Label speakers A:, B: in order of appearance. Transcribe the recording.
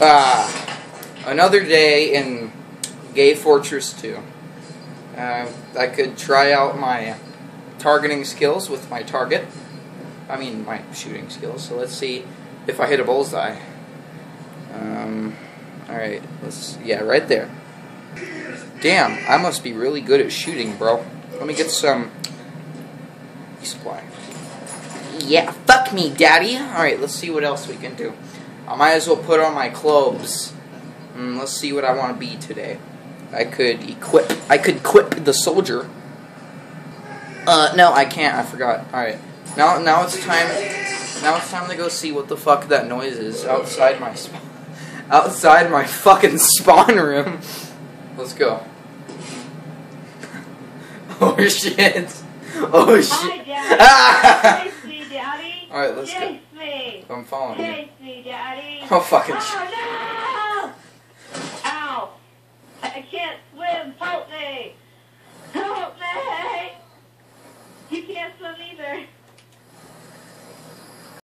A: Ah, another day in Gay Fortress 2. Uh, I could try out my targeting skills with my target. I mean, my shooting skills. So let's see if I hit a bullseye. Um, alright, let's, yeah, right there. Damn, I must be really good at shooting, bro. Let me get some supply. Yeah, fuck me, daddy. Alright, let's see what else we can do. I might as well put on my clothes. Mm, let's see what I want to be today. I could equip. I could equip the soldier. Uh, no, I can't. I forgot. Alright. Now, now it's time. Now it's time to go see what the fuck that noise is outside my spawn. Outside my fucking spawn room. Let's go. oh shit. Oh shit.
B: Hi, Daddy. Chase me, Daddy.
A: Alright, let's go.
B: Me.
A: I'm following you.
B: Me, Daddy.
A: Oh fucking
B: Oh, no!